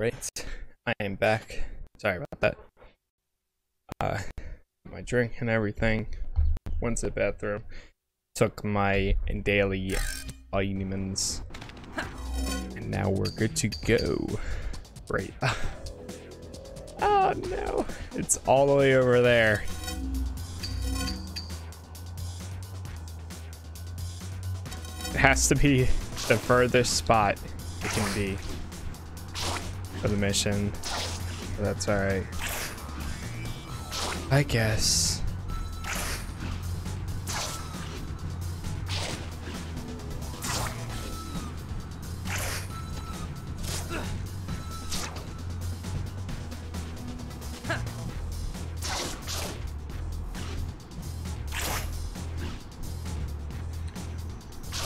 Alright, I am back. Sorry about that. Uh, my drink and everything. Went to the bathroom. Took my daily vitamins. And now we're good to go. Right. Oh no, it's all the way over there. It has to be the furthest spot it can be for the mission. That's alright. I guess.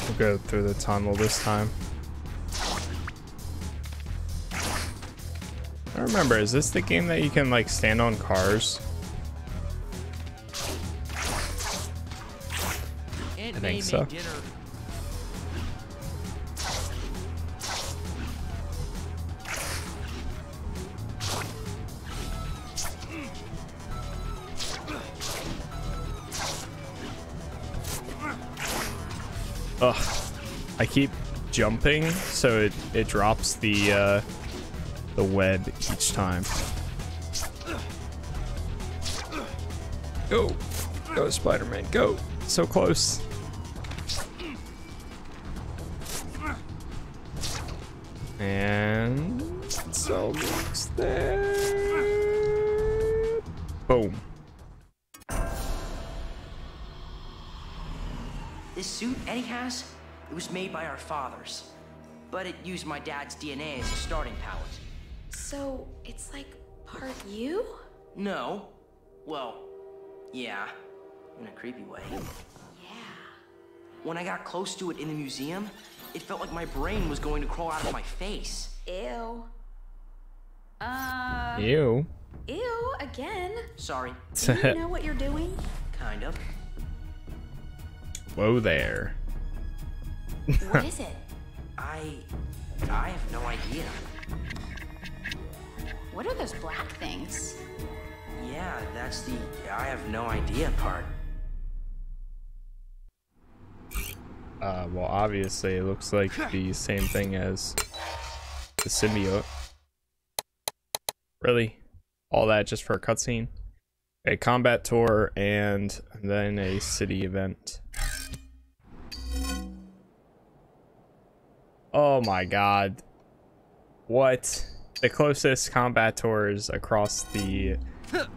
We'll go through the tunnel this time. I remember, is this the game that you can like stand on cars? I think so. Ugh. I keep jumping so it, it drops the uh, the web each time. Go. Go Spider-Man, go. So close. And it's almost there. Boom. This suit Eddie has, it was made by our fathers. But it used my dad's DNA as a starting palette. So it's like part you? No. Well, yeah. In a creepy way. Yeah. When I got close to it in the museum, it felt like my brain was going to crawl out of my face. Ew. Uh, Ew. ew, again. Sorry. Do you know what you're doing? Kind of. Whoa there. What is it? I. I have no idea. What are those black things? Yeah, that's the I have no idea part. Uh, well, obviously, it looks like the same thing as the symbiote. Really? All that just for a cutscene? A combat tour and then a city event. Oh my god. What? The closest combat tours across the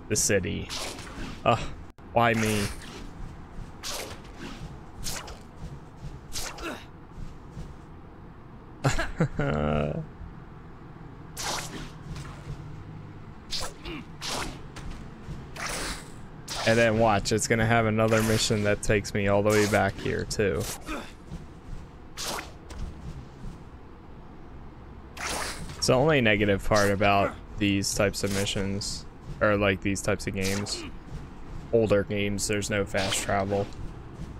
the city. Ugh, why me? And then watch, it's gonna have another mission that takes me all the way back here too. It's the only negative part about these types of missions, or like these types of games. Older games, there's no fast travel.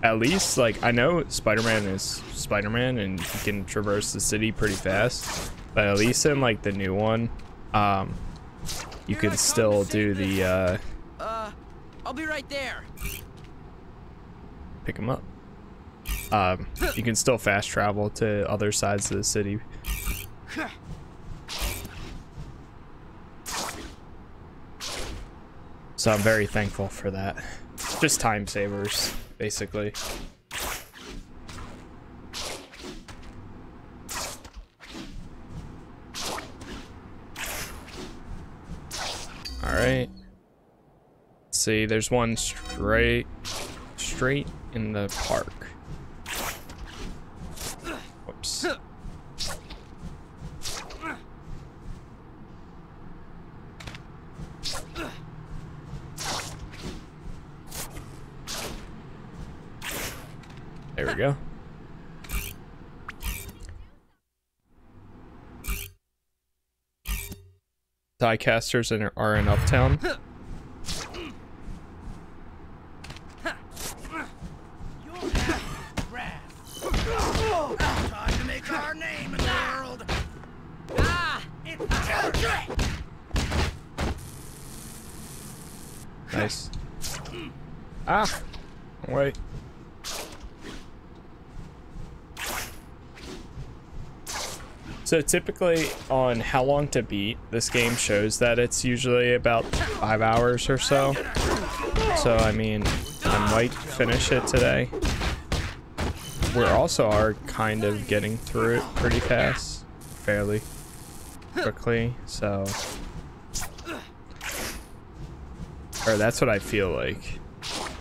At least, like, I know Spider-Man is Spider-Man and he can traverse the city pretty fast, but at least in like the new one, um, you can still do the, uh, Uh, I'll be right there. pick them up. Um, you can still fast travel to other sides of the city. So I'm very thankful for that. Just time savers, basically. All right. Let's see, there's one straight, straight in the park. Whoops. There we go. Diecasters in, are in Uptown. Time to make our name in the world. Ah! Nice. Ah! Wait. So typically on how long to beat, this game shows that it's usually about five hours or so. So I mean, I might finish it today. We also are kind of getting through it pretty fast, fairly quickly, so... Or that's what I feel like.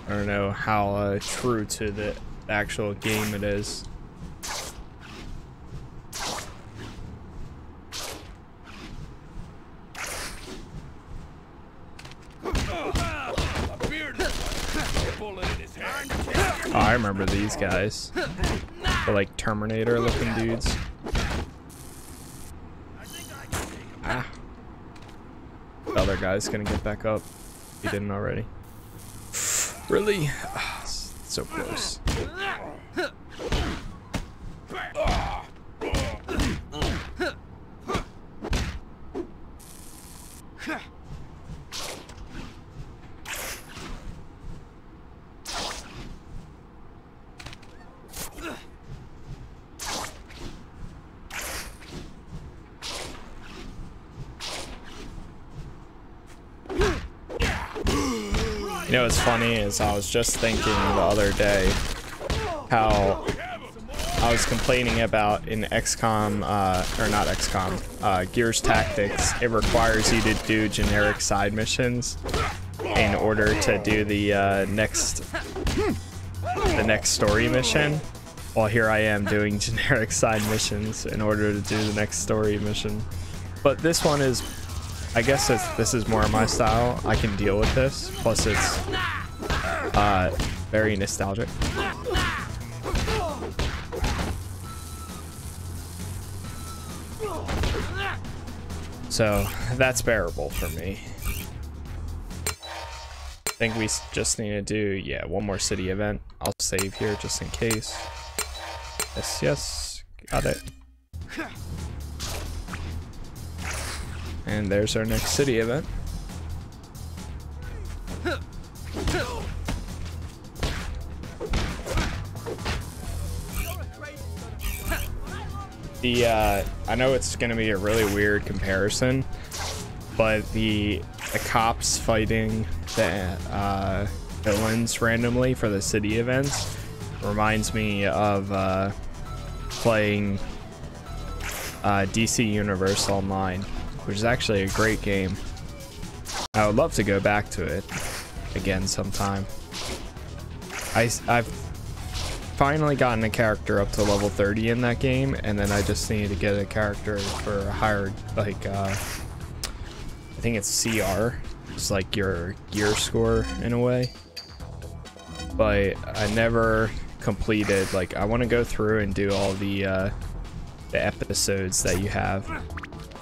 I don't know how uh, true to the actual game it is. Oh, I remember these guys. The like Terminator looking dudes. Ah. The other guy's gonna get back up. He didn't already. Really? Ah, so close. You know what's funny is I was just thinking the other day how I was complaining about in XCOM, uh, or not XCOM, uh, Gears Tactics, it requires you to do generic side missions in order to do the uh, next, the next story mission. Well, here I am doing generic side missions in order to do the next story mission. But this one is I guess this is more my style. I can deal with this. Plus, it's uh, very nostalgic. So that's bearable for me. I think we just need to do, yeah, one more city event. I'll save here just in case. Yes, yes, got it. And there's our next city event. The, uh, I know it's to be a really weird comparison, but the, the cops fighting the uh, villains randomly for the city events reminds me of uh, playing uh, DC Universe Online which is actually a great game. I would love to go back to it again sometime. I, I've finally gotten a character up to level 30 in that game, and then I just need to get a character for a higher, like, uh, I think it's CR. It's like your gear score in a way. But I never completed, like, I want to go through and do all the, uh, the episodes that you have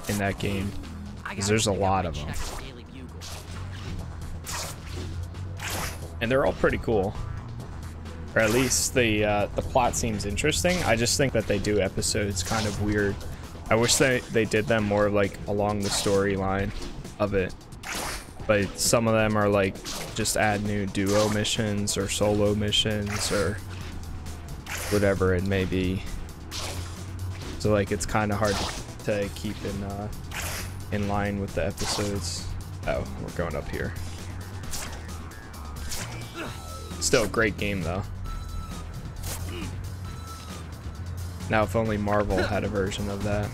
in that game. Because there's a lot of them. And they're all pretty cool. Or at least the uh, the plot seems interesting. I just think that they do episodes kind of weird. I wish they, they did them more of like along the storyline of it. But some of them are like just add new duo missions or solo missions or whatever it may be. So like it's kind of hard to keep in uh, in line with the episodes. Oh, we're going up here. Still a great game though. Now if only Marvel had a version of that.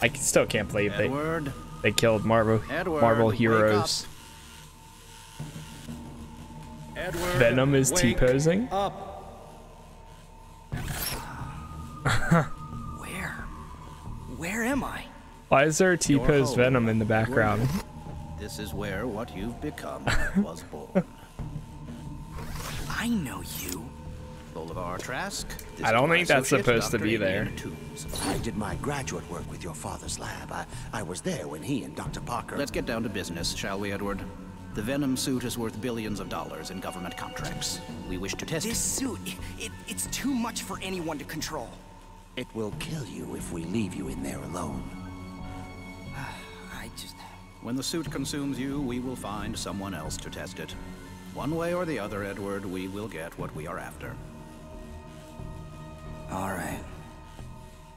I still can't believe they Edward. they killed Marvel Edward, Marvel heroes. Edward, Venom is T-posing. Where? Where am I? Why is there a T-pose. Venom in the background? This is where what you've become was born. I know you. Bolivar Trask. this I don't think that's associate, supposed to be there. I did my graduate work with your father's lab. I, I was there when he and Dr. Parker. Let's get down to business, shall we, Edward? The Venom suit is worth billions of dollars in government contracts. We wish to test This suit, it, it's too much for anyone to control. It will kill you if we leave you in there alone. I just. When the suit consumes you, we will find someone else to test it. One way or the other, Edward, we will get what we are after. Alright.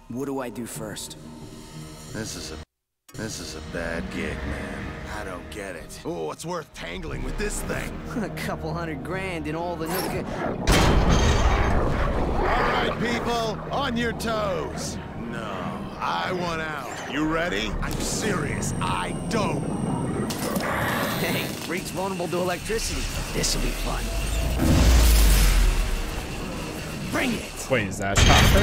What do I do first? This is a this is a bad gig, man. I don't get it. Oh, it's worth tangling with this thing. A couple hundred grand in all the nook. All right, people, on your toes. No, I want out. You ready? I'm serious. I don't. Hey, freak's vulnerable to electricity. This'll be fun. Bring it! Wait, is that Chopper?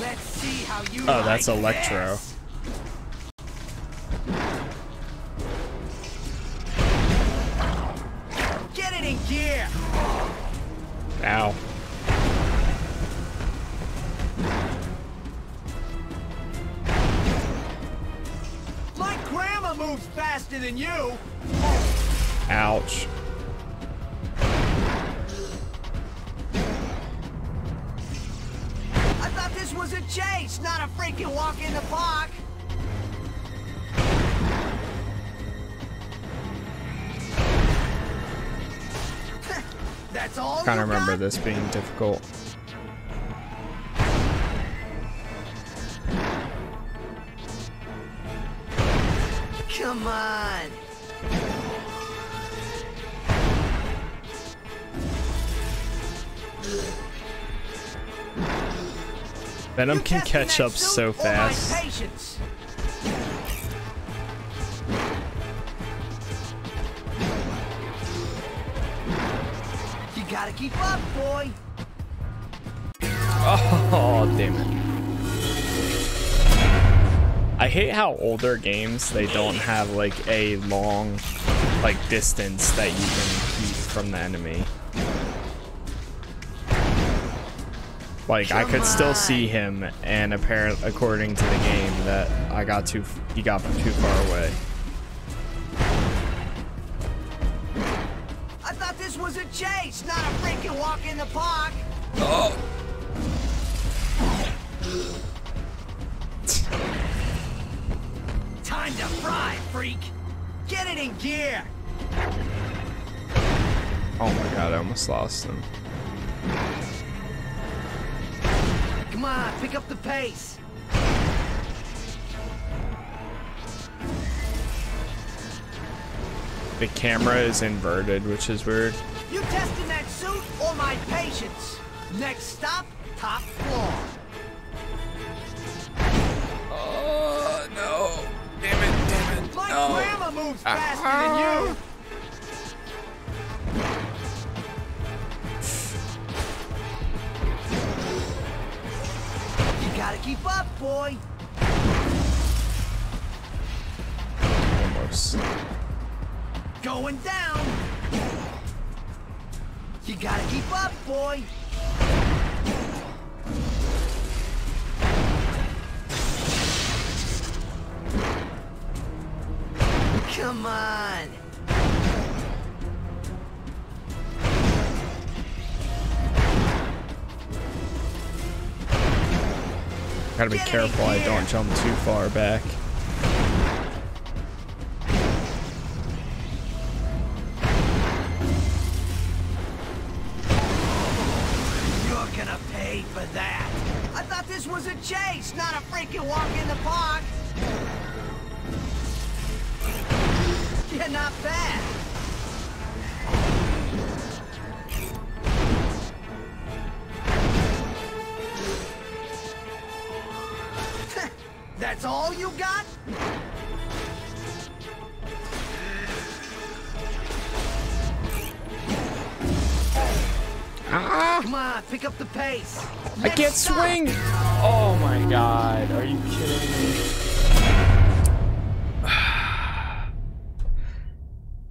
Let's see how you Oh, that's Electro. This being difficult. Come on! Venom can catch up so fast. Keep up, boy. Oh, damn it. I hate how older games, they don't have like a long like distance that you can keep from the enemy. Like I could still see him and apparent according to the game that I got too he got too far away. Chase, not a freaking walk in the park. Oh. Time to fry, freak. Get it in gear. Oh my god, I almost lost him. Come on, pick up the pace. The camera is inverted, which is weird. My patience? Next stop, top floor. Oh no. Damn it, damn it. My grandma moves ah. faster than you. You gotta keep up, boy. Almost. Going down. You gotta keep up, boy. Come on. Gotta be Get careful I don't jump too far back.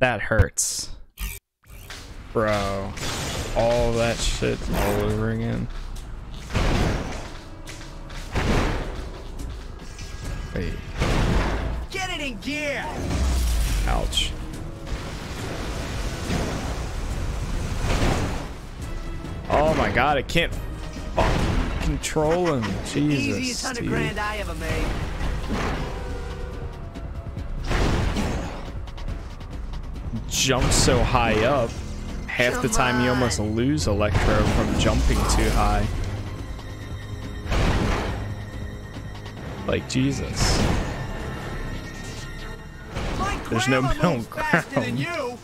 That hurts. Bro. All that shit all over again. Wait. Get it in gear. Ouch. Oh my god, I can't control him. Jesus. Easiest hundred grand I ever made. Jump so high up. Half the Come time you almost on. lose Electro from jumping too high. Like Jesus. There's no middle moves faster than ground. you.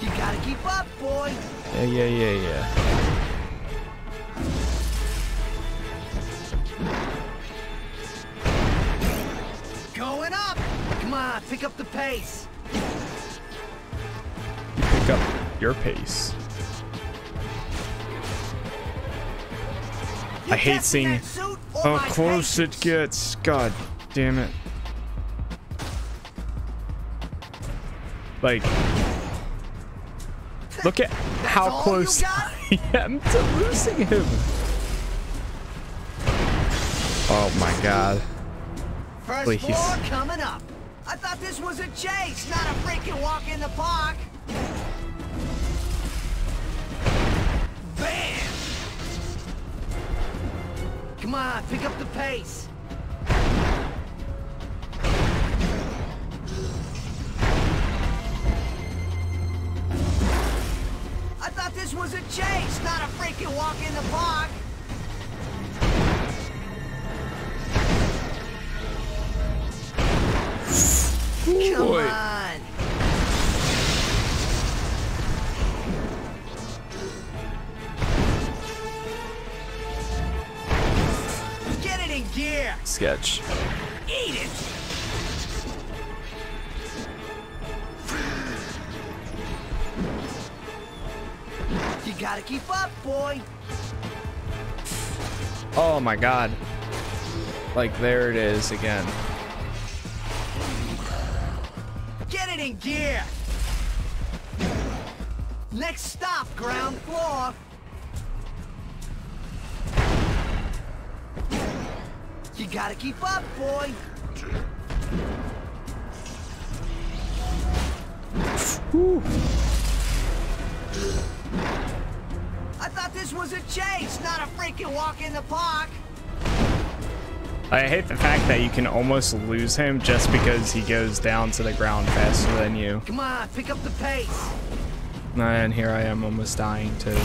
You gotta keep up, boy. Yeah, yeah, yeah, yeah. Pick up the pace. Pick up your pace. You I hate seeing that suit or how close it gets. God damn it. Like, look at how close? I am to losing him. Oh my god. First Please. coming up. This was a chase, not a freaking walk in the park. Bam! Come on, pick up the pace. My god. Like, there it is again. Get it in gear. Next stop, ground floor. You gotta keep up, boy. I thought this was a chase, not a freaking walk in the park. I hate the fact that you can almost lose him just because he goes down to the ground faster than you. Come on, pick up the pace. And here I am almost dying too.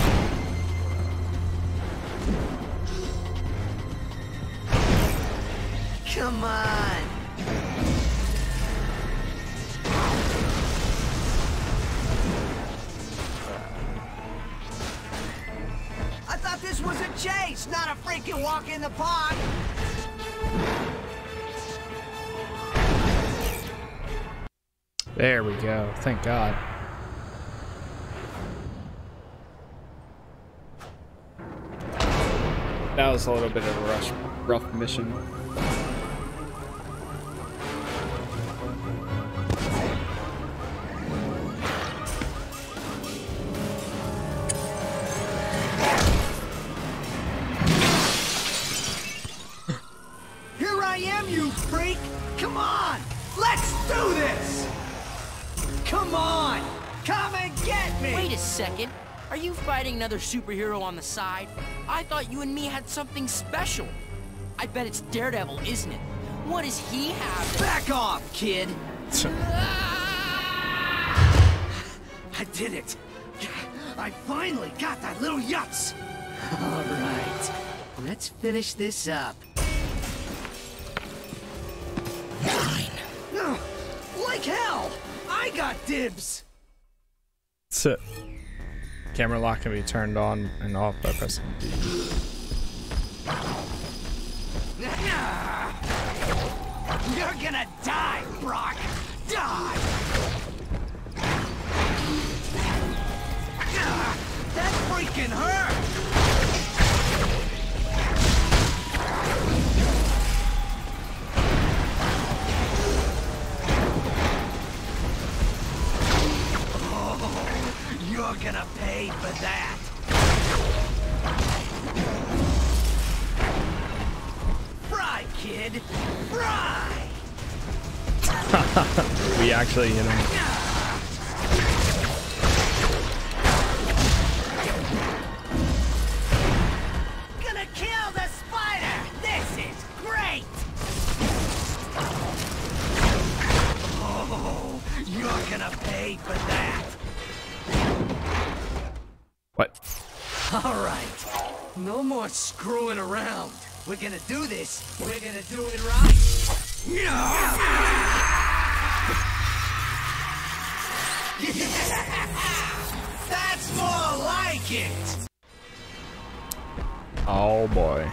The park. There we go. Thank God. That was a little bit of a rush, rough mission. Another superhero on the side? I thought you and me had something special. I bet it's Daredevil, isn't it? What does he have? that- Back off, kid! I did it! I finally got that little yutz! Alright, let's finish this up. Fine. Like hell! I got dibs! So, camera lock can be turned on and off by pressing D. You're gonna die, Brock! Die! That freaking hurt! You're gonna pay for that! Fry, kid! Fry! we actually hit him. No more screwing around. We're gonna do this. We're gonna do it right. That's more like it. Oh boy.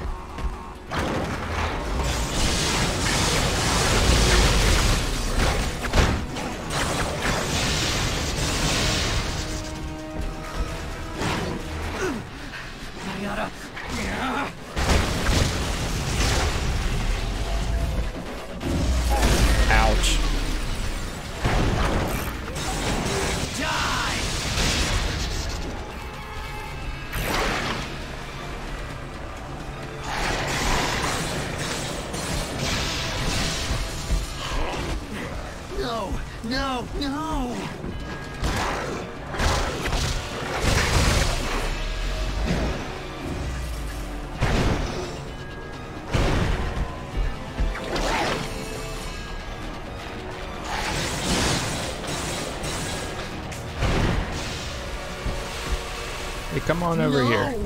Come on over here.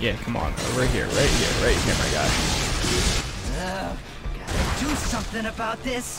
Yeah, come on. Over here, right here, right here, my guy. Uh, gotta do something about this.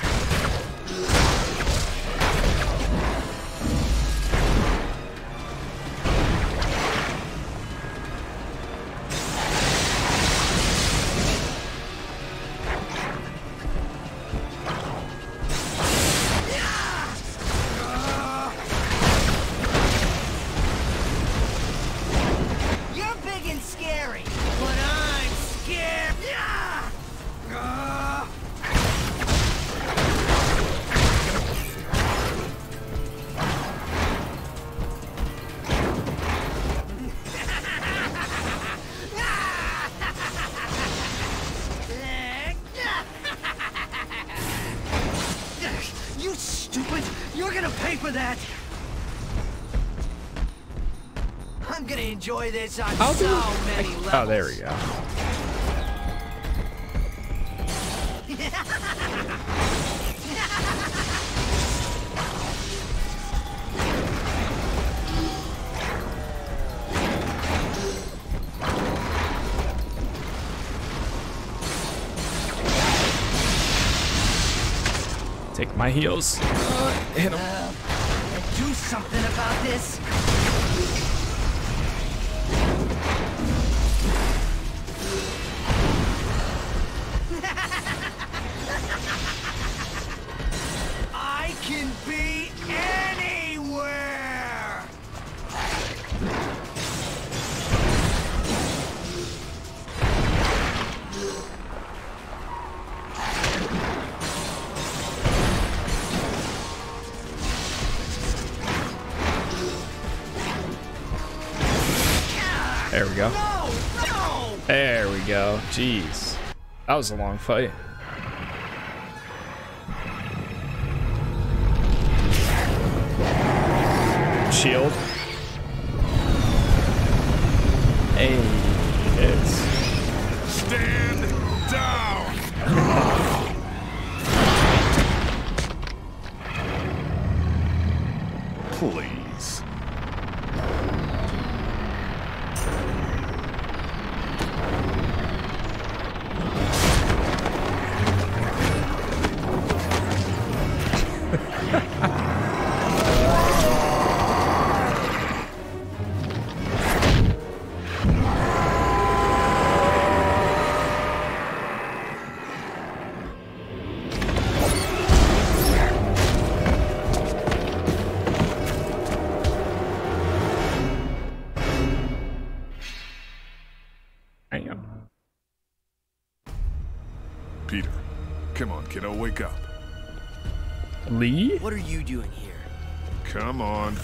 This on How so we- many levels. Oh, there we go. Take my heels. Uh, hit him. There we go. There we go. Jeez. That was a long fight. Shield. Hey,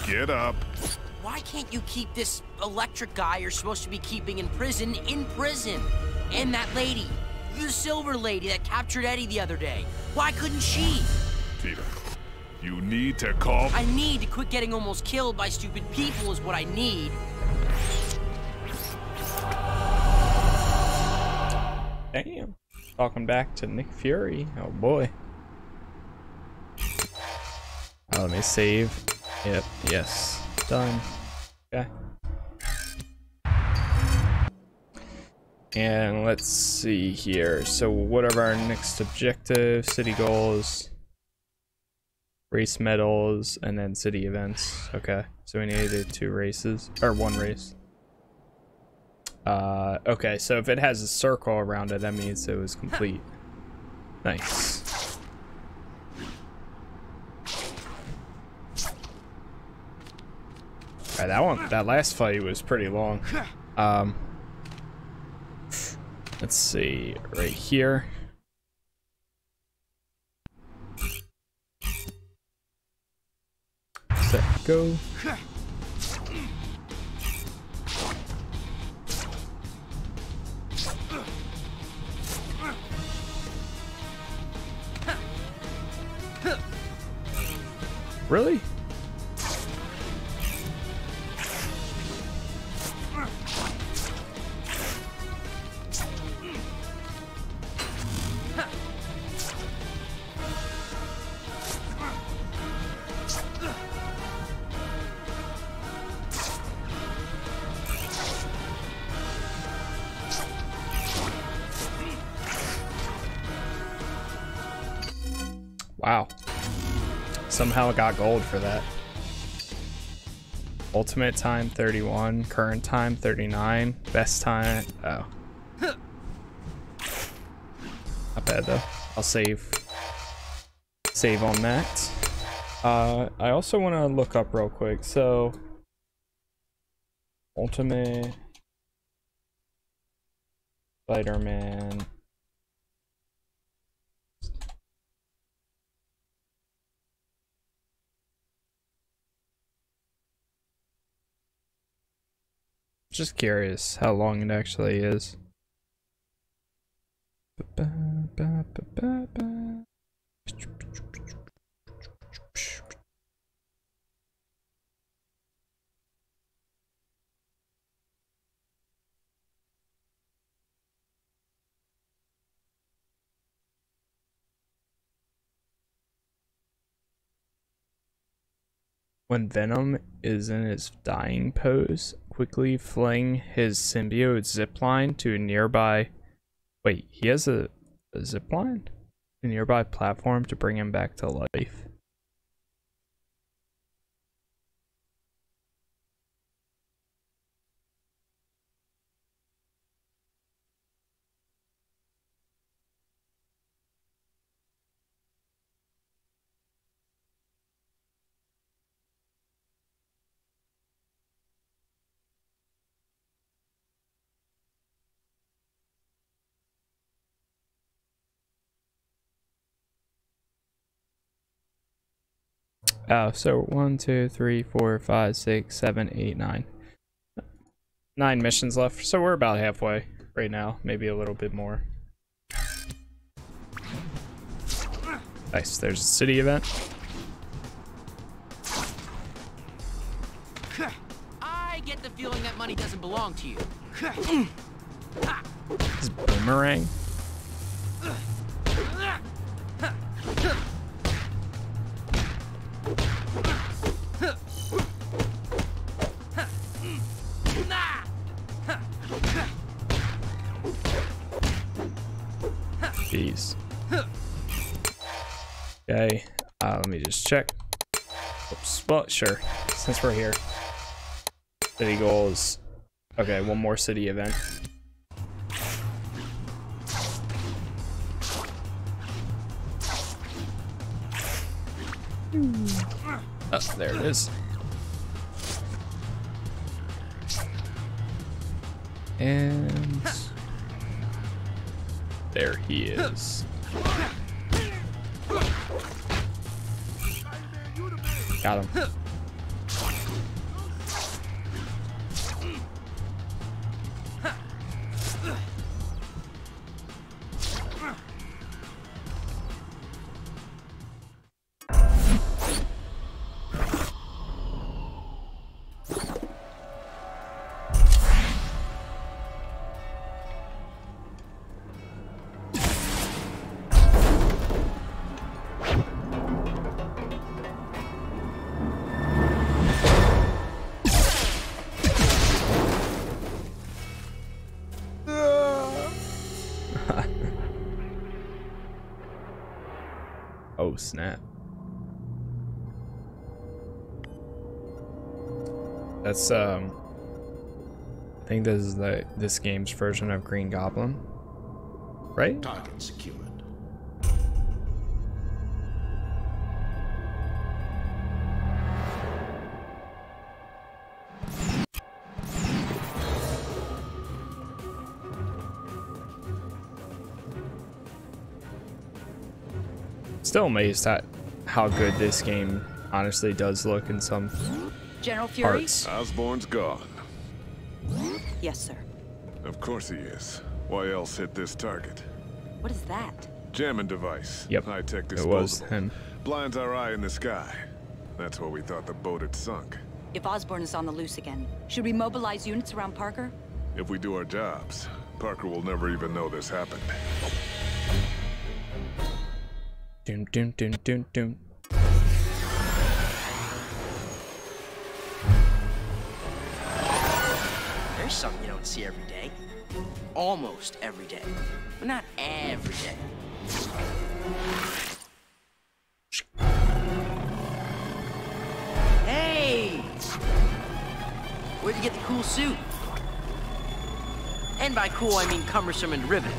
get up. Why can't you keep this electric guy you're supposed to be keeping in prison in prison? And that lady, the silver lady that captured Eddie the other day. Why couldn't she? Peter, you need to call. I need to quit getting almost killed by stupid people is what I need. Damn. Talking back to Nick Fury. Oh boy. Uh, let me save. Yep, yes. Done. Okay. And let's see here. So what are our next objectives? City goals, race medals, and then city events. Okay. So we needed two races. Or one race. Uh, okay, so if it has a circle around it, that means it was complete. Nice. Alright, that one, that last fight was pretty long. Um, let's see, right here. Set, go. Got gold for that. Ultimate time 31, current time 39, best time. Oh. Not bad though. I'll save save on that. Uh I also want to look up real quick. So Ultimate Spider-Man Just curious how long it actually is. When Venom is in his dying pose, quickly fling his symbiote zipline to a nearby. Wait, he has a, a zipline? A nearby platform to bring him back to life. Oh, so one, two, three, four, five, six, seven, eight, nine. nine missions left, so we're about halfway right now, maybe a little bit more. Nice, there's a city event. I get the feeling that money doesn't belong to you. This boomerang. Okay, uh, let me just check. Oops. Well, sure. Since we're here. City goals. Okay, one more city event. Oh, there it is. And there he is. Got him. Snap. That's um I think this is the this game's version of Green Goblin. Right? Target secured. Still amazed at how good this game honestly does look in some General Fury? parts. Osborn's gone. Yes, sir. Of course he is. Why else hit this target? What is that? Jamming device. Yep, High-tech it was disposable. him. Blinds our eye in the sky. That's where we thought the boat had sunk. If Osborn is on the loose again, should we mobilize units around Parker? If we do our jobs, Parker will never even know this happened. Doom doom doom doom doom. There's something you don't see every day. Almost every day. But not every day. Hey! Where'd you get the cool suit? And by cool, I mean cumbersome and riveting.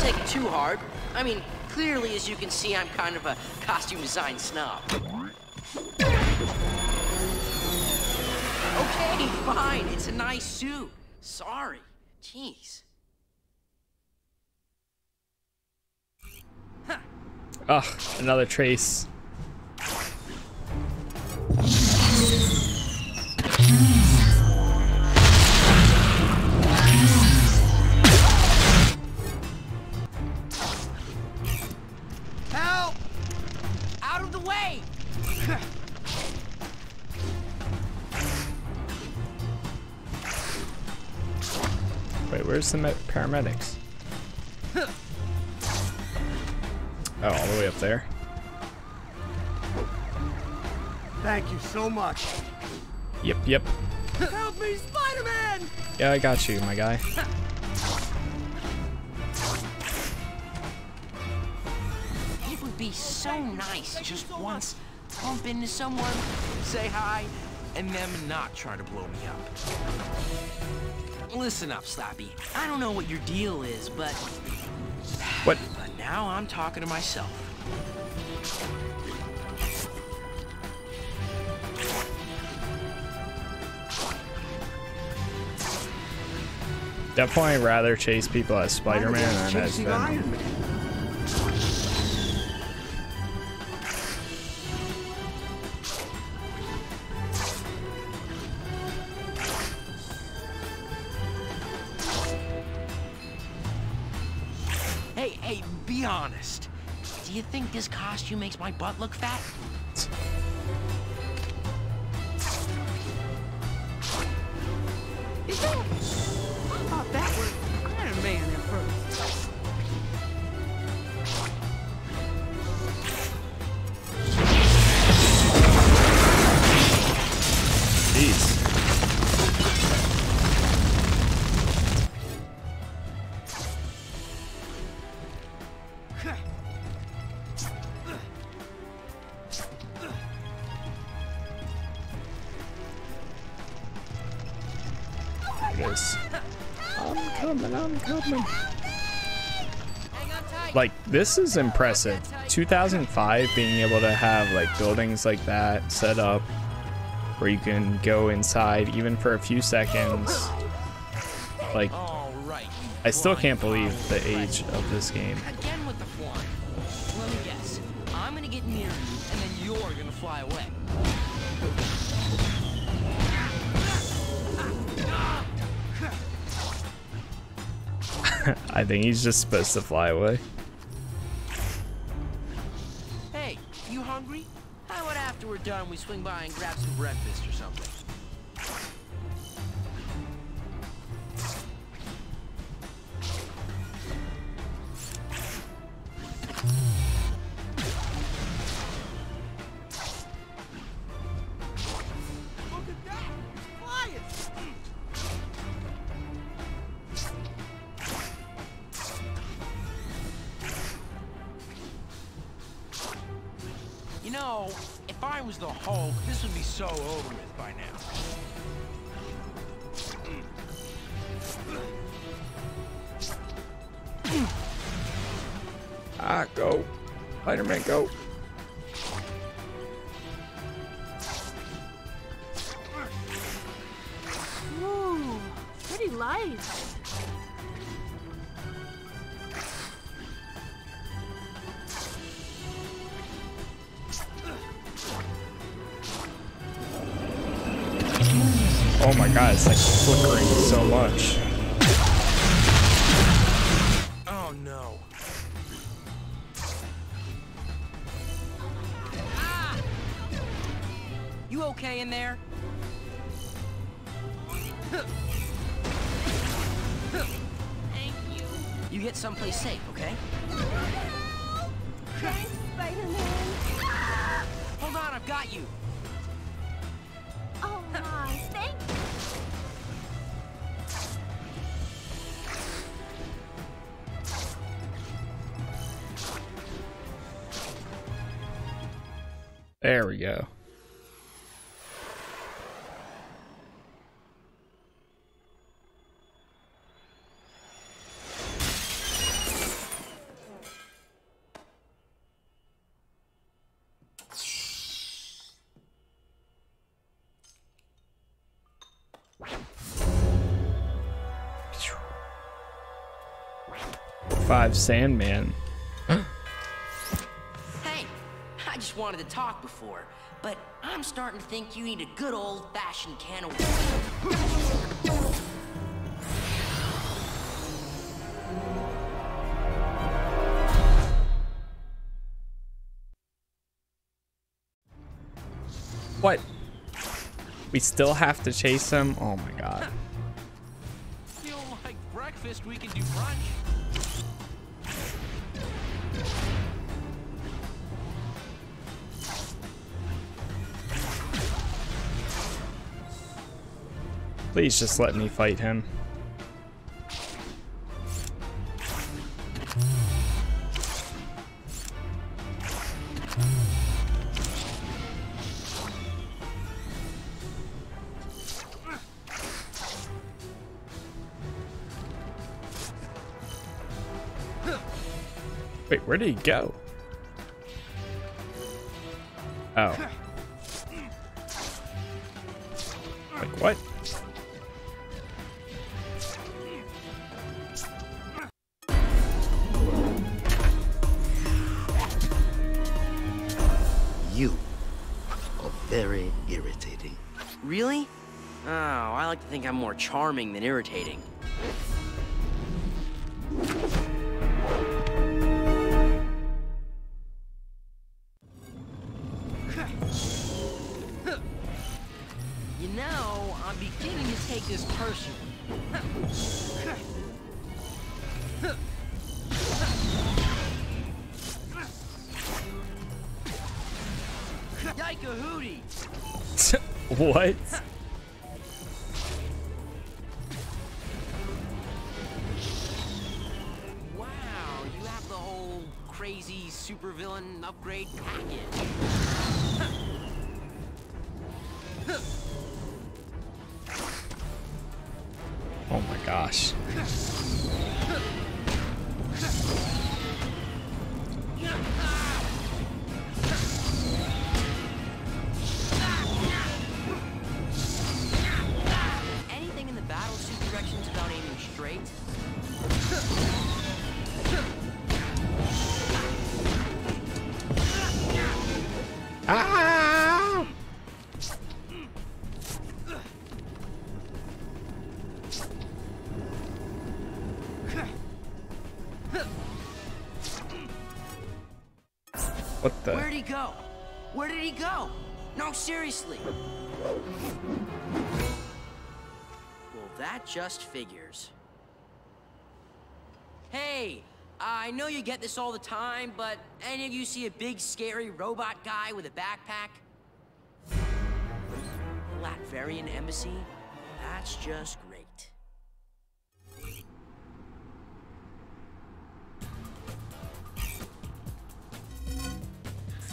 Take it too hard. I mean, clearly, as you can see, I'm kind of a costume design snob. Okay, fine. It's a nice suit. Sorry. Jeez. Ugh, another trace. The way! Wait, where's the me- paramedics? Oh, all the way up there. Thank you so much. Yep, yep. Help me, Spider-Man! Yeah, I got you, my guy. be so nice just once bump into someone, say hi, and them not try to blow me up. Listen up, Slappy. I don't know what your deal is, but What? but now I'm talking to myself. Definitely rather chase people as Spider-Man than as Venom. This costume makes my butt look fat? This is impressive. 2005 being able to have like buildings like that set up where you can go inside even for a few seconds. Like, I still can't believe the age of this game. Again with the flying. Let me guess. I'm gonna get near you, and then you're gonna fly away. I think he's just supposed to fly away. Swing by and grab some breakfast I was the Hulk, this would be so over with by now. Ah, go. Spider-Man, go. Five Sandman. Hey, I just wanted to talk before, but I'm starting to think you need a good old-fashioned can of. What? We still have to chase him? Oh my god. Feel like breakfast, we can do brunch. Please just let me fight him. Wait, where did he go? Oh. Charming than irritating. Crazy supervillain upgrade package. Oh my gosh. Go? No, seriously. Well, that just figures. Hey, I know you get this all the time, but any of you see a big, scary robot guy with a backpack? Latverian Embassy? That's just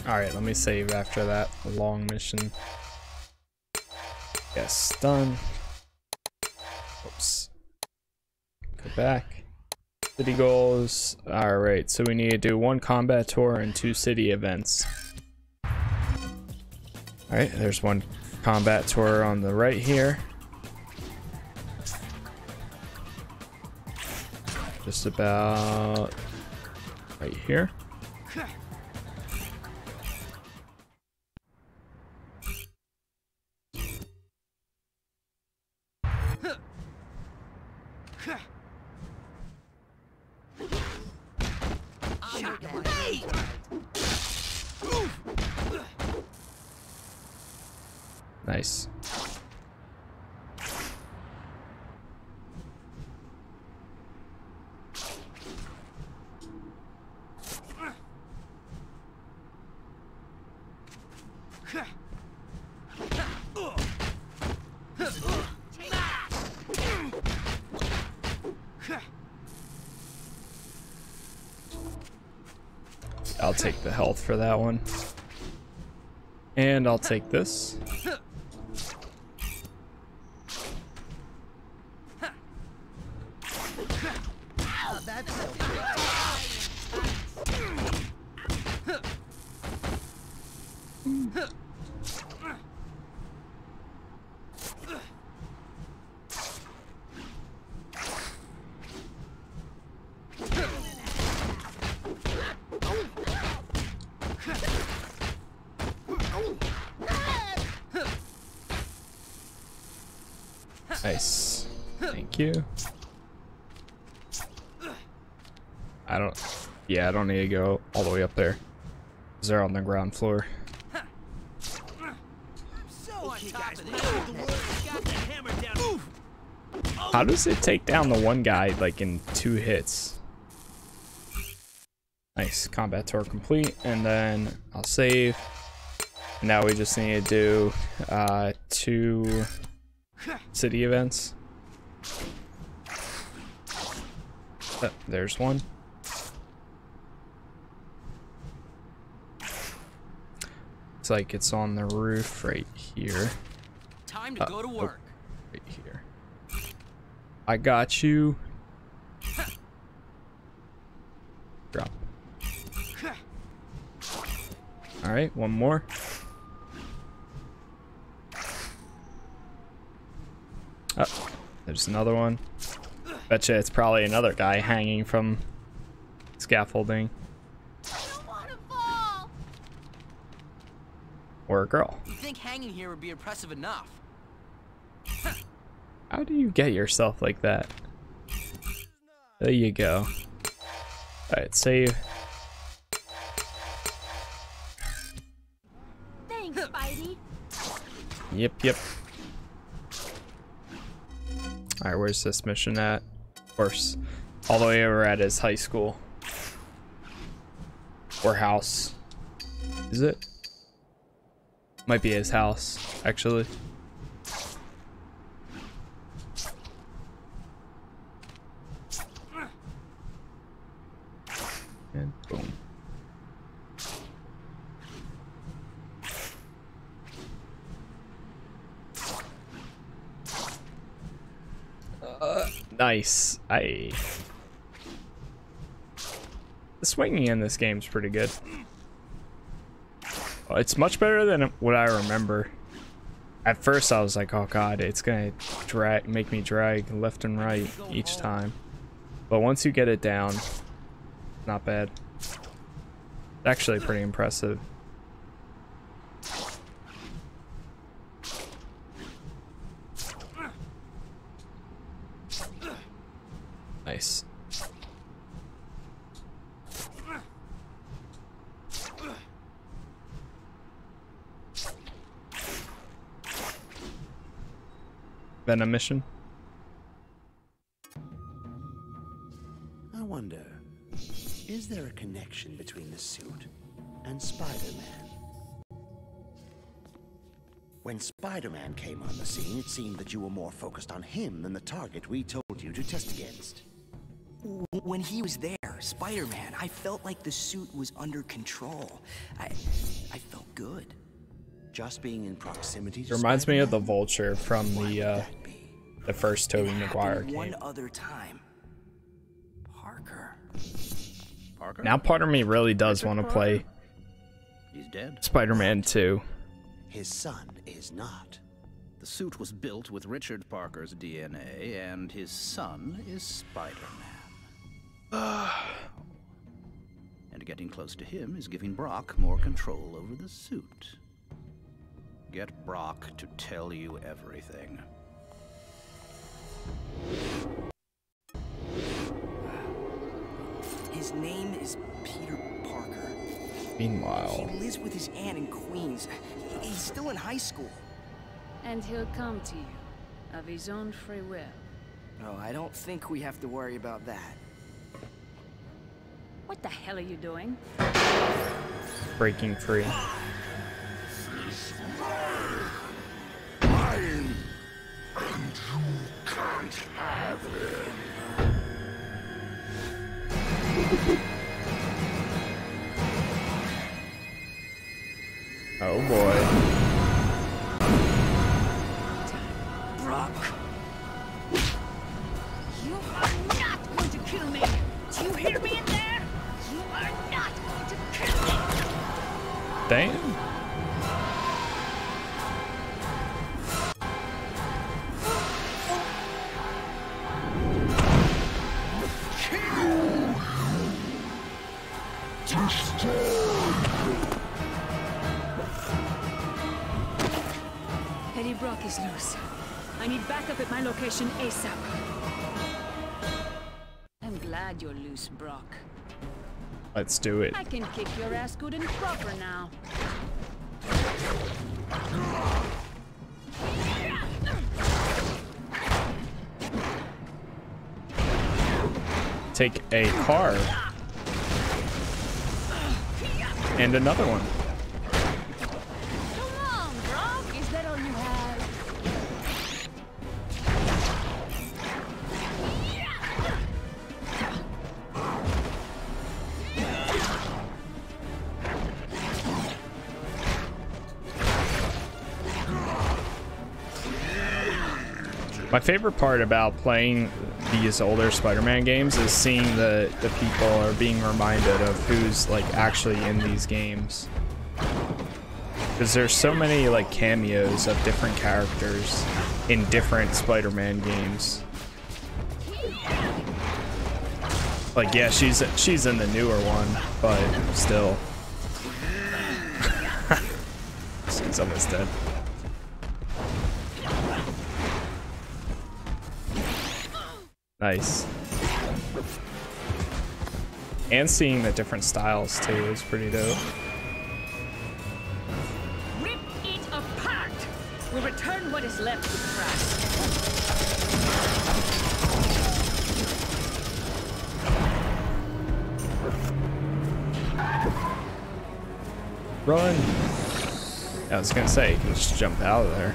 Alright, let me save after that long mission. Yes, done. Oops. Go back. City goals. Alright, so we need to do one combat tour and two city events. Alright, there's one combat tour on the right here. Just about right here. Nice. I'll take the health for that one. And I'll take this. Nice. Thank you. I don't... I don't need to go all the way up there. They're on the ground floor. How does it take down the one guy, like, in two hits? Nice. Combat tour complete. And then I'll save. Now we just need to do uh, two city events. Uh, there's one. It's like it's on the roof right here. Time to Uh, go to oh, work. right here. I got you. Drop. Alright, one more. Oh, there's another one. Betcha it's probably another guy hanging from scaffolding. Or a girl. You think hanging here would be impressive enough? How do you get yourself like that? There you go. Alright, save. Thanks, Spidey. Yep, yep. Alright, where's this mission at? Of course, all the way over at his high school. Or house. Is it? Might be his house, actually. And boom. Uh, nice. I. The swinging in this game's pretty good. It's much better than what I remember. At first, I was like, "Oh God, it's gonna drag, make me drag left and right each time." But once you get it down, not bad. Actually, pretty impressive. Nice. Venom mission. I wonder, is there a connection between the suit and Spider-Man? When Spider-Man came on the scene, it seemed that you were more focused on him than the target we told you to test against. When he was there, Spider-Man, I felt like the suit was under control. I, I felt good. Just being in proximity It to reminds me of the Vulture from the uh, the first Tobey Maguire Happened one game. other time. Parker. Parker? Now part of me really does want to play He's dead. Spider-Man 2. His son is not. The suit was built with Richard Parker's DNA, and his son is Spider-Man. and getting close to him is giving Brock more control over the suit. Get Brock to tell you everything. His name is Peter Parker. Meanwhile, He lives with his aunt in Queens. He's still in high school. And he'll come to you of his own free will. No, I don't think we have to worry about that. What the hell are you doing? breaking free. Mine, and you can't have him. Oh boy. Brock! You are not going to kill me! Do you hear me in there? You are not going to kill me! Damn. At ASAP. I'm glad you're loose, Brock. Let's do it. I can kick your ass good and proper now. Take a car. And another one. My favorite part about playing these older Spider-Man games is seeing the the people or being reminded of who's like actually in these games. Because there's so many like cameos of different characters in different Spider-Man games. Like yeah, she's she's in the newer one, but still. She's almost dead. Nice. And seeing the different styles too is pretty dope. Rip it apart! We'll return what is left to crack. Run! I was gonna say, you can just jump out of. There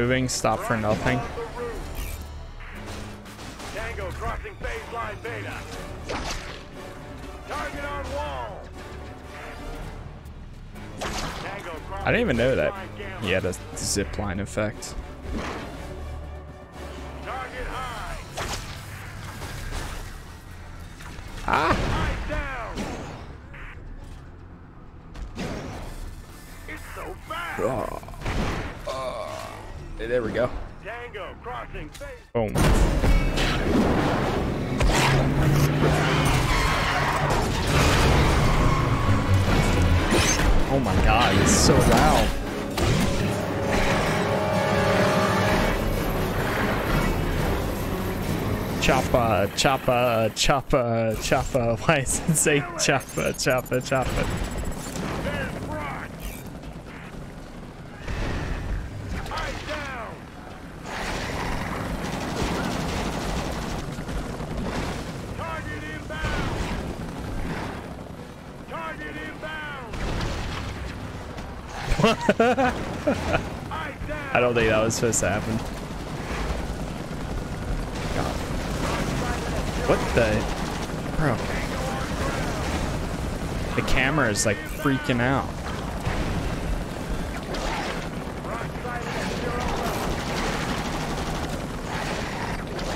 moving, stop for nothing. On the roof. Tango crossing baseline beta. Target on wall. Tango I didn't even know that he had a zip line effect. There's chopper, chopper. Why Target inbound. Target chopper, High down. I don't think that was supposed to happen. God. What the? Bro. The camera is like freaking out. Rock sighted at zero level.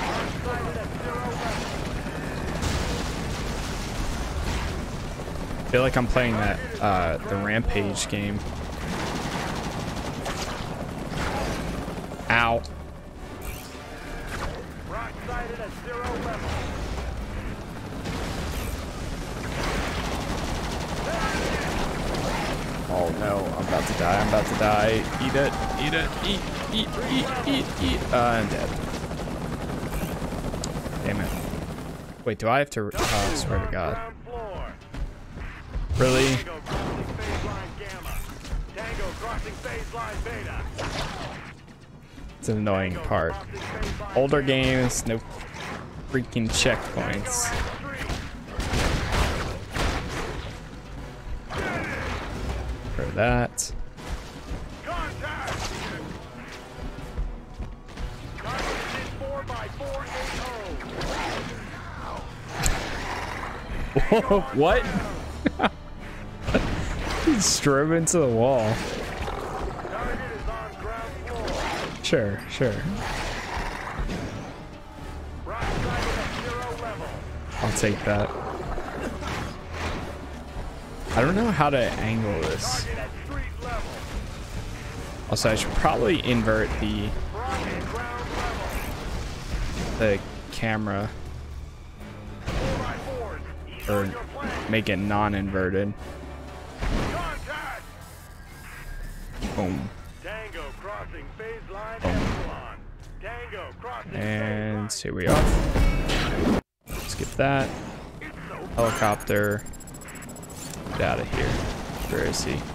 Rock sighted at zero level. I feel like I'm playing that, uh, the Rampage game. Eat it, eat it, eat, eat, eat, eat, eat. Uh, I'm dead. Damn it. Wait, do I have to, oh, I swear to God. Really? It's an annoying part. Older games, no freaking checkpoints. For that. what? he strove into the wall. Sure, sure. I'll take that. I don't know how to angle this. Also, I should probably invert the the camera or on your flank. make it non-inverted. Boom. Tango crossing baseline Boom. Tango crossing And here we are. Skip that. Helicopter. Get out of here. Where is he?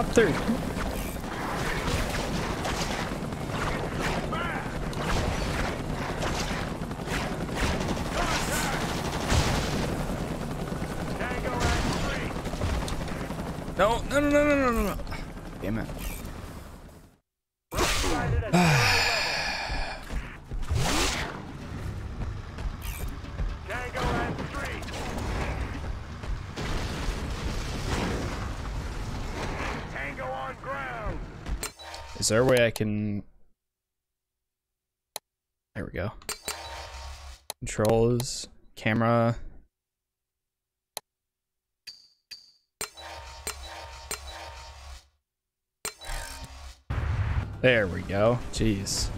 damn helicopter. No, no, no, no, no, no, no, no. Damn it. There a way I can... There we go. Controls, camera... There we go. Jeez.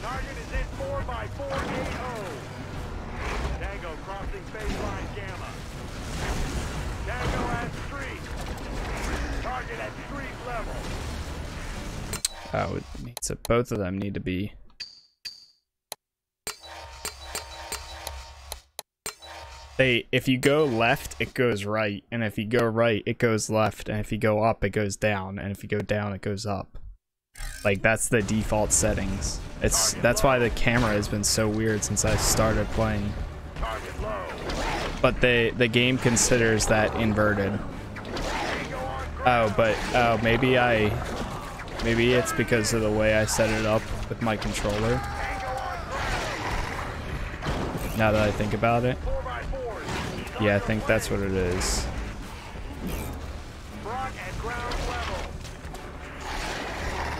Target is in 4 by 4 AO. Tango crossing baseline gamma. Tango at street. At street. Oh, both of them need to be. They, if you go left, it goes right, and if you go right, it goes left, and if you go up, it goes down, and if you go down, it goes up. Like that's the default settings. It's that's why the camera has been so weird since I started playing. But they the game considers that inverted. Oh, but oh maybe I maybe it's because of the way I set it up with my controller. Now that I think about it. Yeah, I think that's what it is.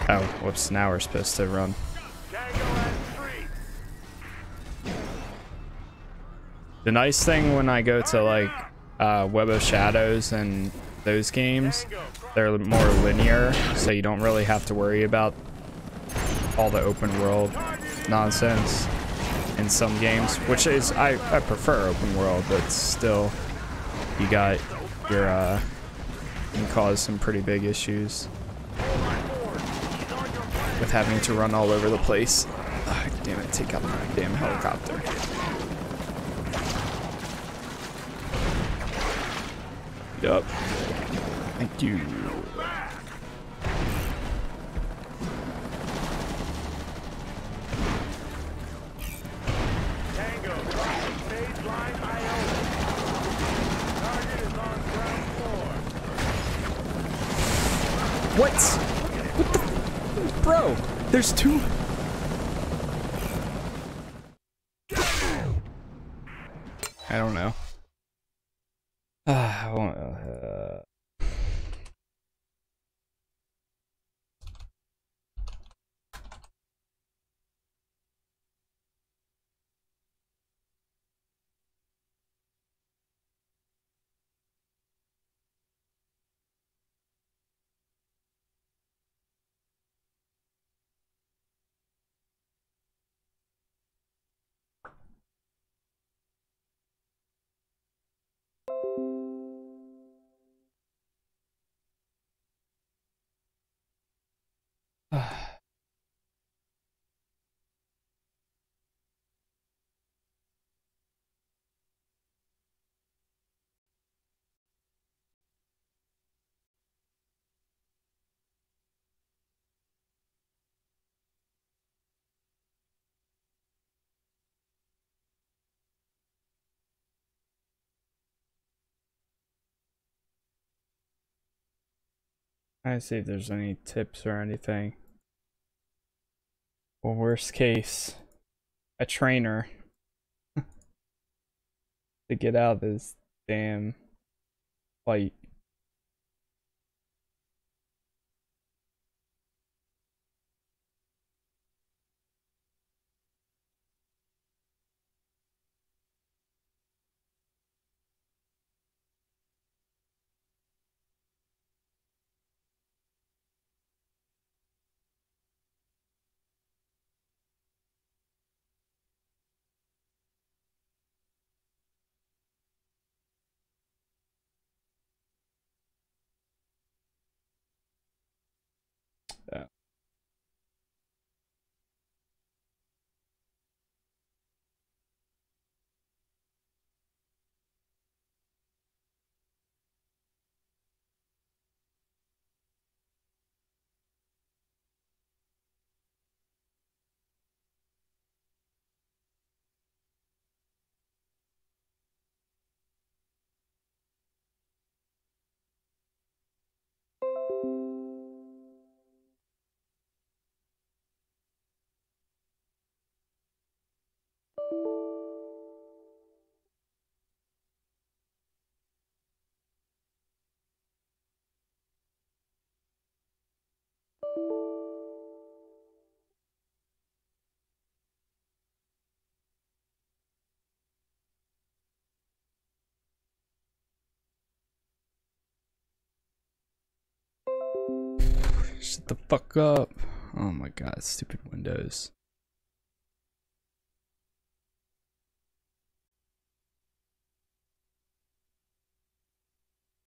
Oh, whoops, now we're supposed to run. The nice thing when I go to like uh, Web of Shadows and those games, they're more linear, so you don't really have to worry about all the open world nonsense in some games, which is, I, I prefer open world, but still, you got your, uh, can cause some pretty big issues with having to run all over the place. Ugh, damn it, take out my damn helicopter. Yup. Thank you. I see if there's any tips or anything. Or worst case, a trainer to get out of this damn fight. Shut the fuck up. Oh my god, stupid windows.